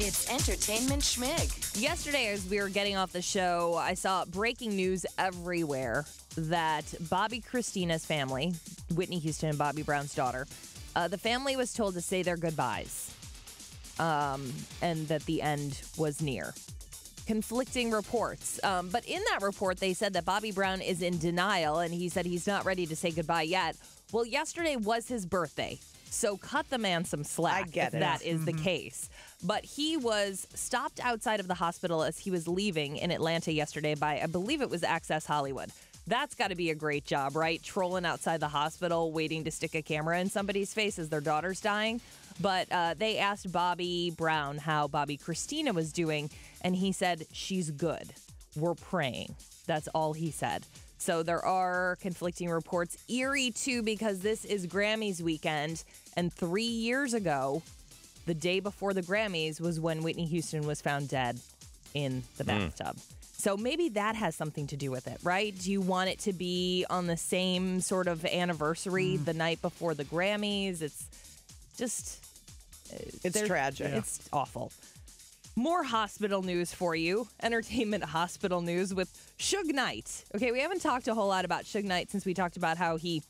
It's Entertainment Schmig. Yesterday, as we were getting off the show, I saw breaking news everywhere that Bobbi Kristina's family, Whitney Houston and Bobby Brown's daughter, uh, the family was told to say their goodbyes um, and that the end was near. Conflicting reports. Um, but in that report, they said that Bobby Brown is in denial and he said he's not ready to say goodbye yet. Well, yesterday was his birthday. So cut the man some slack I get if it. that is the case. But he was stopped outside of the hospital as he was leaving in Atlanta yesterday by, I believe it was Access Hollywood. That's got to be a great job, right? Trolling outside the hospital, waiting to stick a camera in somebody's face as their daughter's dying. But uh, they asked Bobby Brown how Bobbi Kristina was doing, and he said, She's good. We're praying. That's all he said. So there are conflicting reports. Eerie, too, because this is Grammys weekend. And three years ago, the day before the Grammys was when Whitney Houston was found dead in the hmm. bathtub. So maybe that has something to do with it, right? Do you want it to be on the same sort of anniversary hmm. the night before the Grammys? It's just uh, It's tragic. It's awful. More hospital news for you. Entertainment hospital news with Suge Knight. Okay, we haven't talked a whole lot about Suge Knight since we talked about how he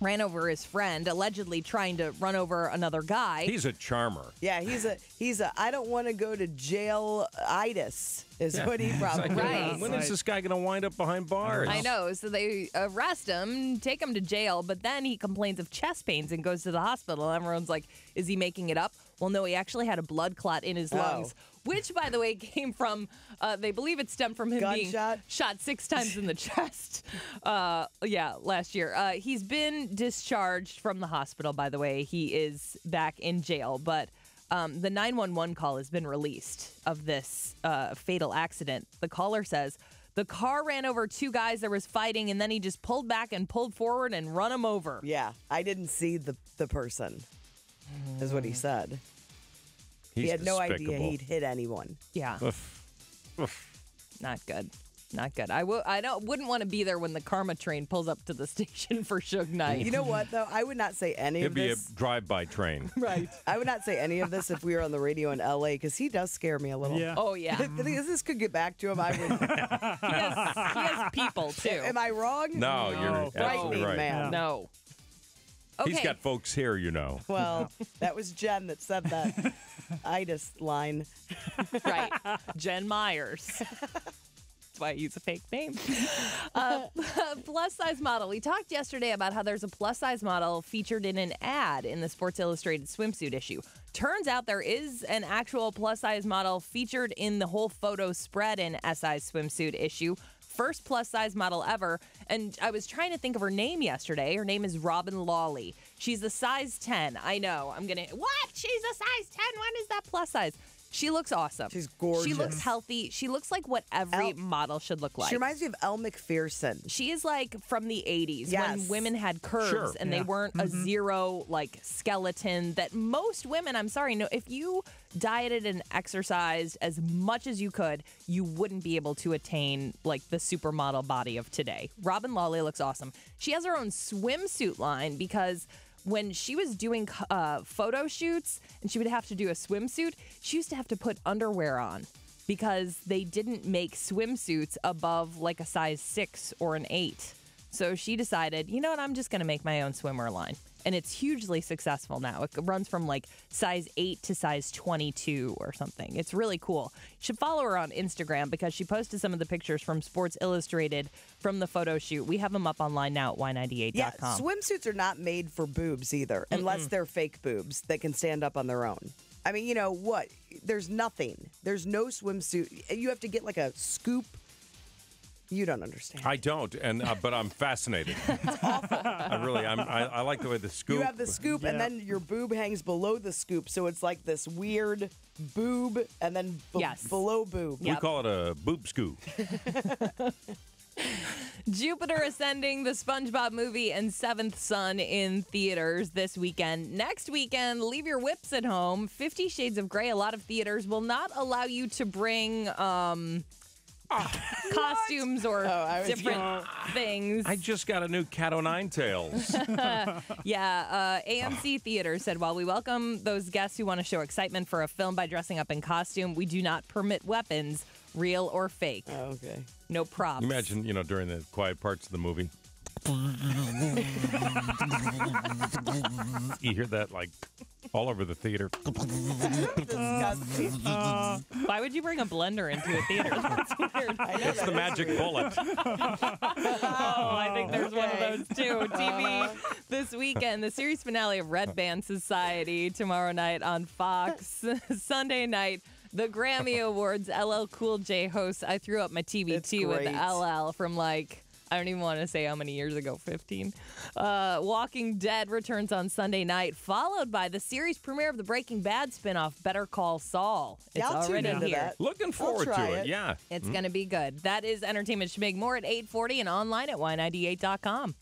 ran over his friend, allegedly trying to run over another guy. He's a charmer. Yeah, he's a he's a I don't want to go to jail itis is what he probably Right. When is this guy going to wind up behind bars? I know. So they arrest him, take him to jail, but then he complains of chest pains and goes to the hospital. Everyone's like, is he making it up? Well, no, he actually had a blood clot in his Oh. lungs, which, by the way, came from, uh, they believe it stemmed from him Gunshot? being shot six times in the chest. Uh, yeah, last year. Uh, he's been discharged from the hospital, by the way. He is back in jail, but. Um, the 911 call has been released of this uh, fatal accident. The caller says the car ran over two guys. that was fighting, and then he just pulled back and pulled forward and run them over. Yeah, I didn't see the the person. Is what he mm. said. He's he had no idea he'd hit anyone. Yeah, Oof. Oof. not good. Not good. I w- I don't wouldn't want to be there when the karma train pulls up to the station for Suge Knight. You know what though? I would not say any It'd of this. It'd be a drive-by train. right. I would not say any of this if we were on the radio in LA because he does scare me a little. Yeah. oh yeah, If this could get back to him, I would. he has, he has people too. Am I wrong? No, you're absolutely Frightening right. man. no. Okay. He's got folks here, you know. Well, that was Jen that said that itis line. right. Jen Myers. That's why I use a fake name. Uh, plus size model. We talked yesterday about how there's a plus size model featured in an ad in the Sports Illustrated swimsuit issue. Turns out there is an actual plus size model featured in the whole photo spread in SI's swimsuit issue. First plus size model ever. And I was trying to think of her name yesterday. Her name is Robyn Lawley. She's a size 10. I know. I'm going to. What? She's a size 10. When is that plus size? She looks awesome. She's gorgeous. She looks healthy. She looks like what every Elle- model should look like. She reminds me of Elle Macpherson. She is like from the 80s Yes. when women had curves Sure. and they weren't a mm-hmm. zero like skeleton that most women, I'm sorry, no if you dieted and exercised as much as you could, you wouldn't be able to attain like the supermodel body of today. Robyn Lawley looks awesome. She has her own swimsuit line because when she was doing uh, photo shoots and she would have to do a swimsuit, she used to have to put underwear on because they didn't make swimsuits above like a size six or an eight. So she decided, you know what, I'm just going to make my own swimwear line. And it's hugely successful now. It runs from like size 8 to size 22 or something. It's really cool. You should follow her on Instagram because she posted some of the pictures from Sports Illustrated from the photo shoot. We have them up online now at y98.com. Yeah, swimsuits are not made for boobs either, unless they're fake boobs that can stand up on their own. I mean, you know what? There's nothing. There's no swimsuit. You have to get like a scoop. You don't understand. I don't, and uh, but I'm fascinated. I really, I'm, I, I like the way the scoop. You have the scoop, and then your boob hangs below the scoop, so it's like this weird boob, and then b- Yes. below boob. We call it a boob scoop. Jupiter Ascending, the SpongeBob movie, and Seventh Son in theaters this weekend. Next weekend, leave your whips at home. Fifty Shades of Grey, a lot of theaters will not allow you to bring um, costumes or Oh, I was different things. I just got a new Cat O' Nine Tails. Yeah, uh, AMC Theater said while we welcome those guests who want to show excitement for a film by dressing up in costume, we do not permit weapons, real or fake. Oh, okay. No props. Imagine, you know, during the quiet parts of the movie. you hear that like all over the theater. Disgusting. Why would you bring a blender into a theater? That's weird. It's the magic bullet. Oh, I think there's one of those too. TV uh-huh. this weekend, the series finale of Red Band Society tomorrow night on Fox. Sunday night, the Grammy Awards. LL Cool J hosts. I threw up my It's TBT with great. LL from like. I don't even want to say how many years ago, 15. Uh, Walking Dead returns on Sunday night, followed by the series premiere of the Breaking Bad spinoff, Better Call Saul. It's Yeah, I'll tune already into here. that. Looking forward to try it. it. Yeah. It's going to be good. That is Entertainment Schmig. More at 840 and online at y98.com.